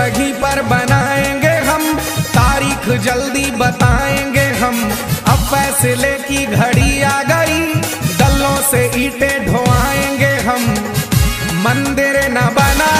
वहीं पर बनाएँगे हम। तारीख जल्दी बताएँगे हम। अब फैसले की घड़ी आ गई। दलों से ईटे ढोआएँगे हम। मंदिर न बना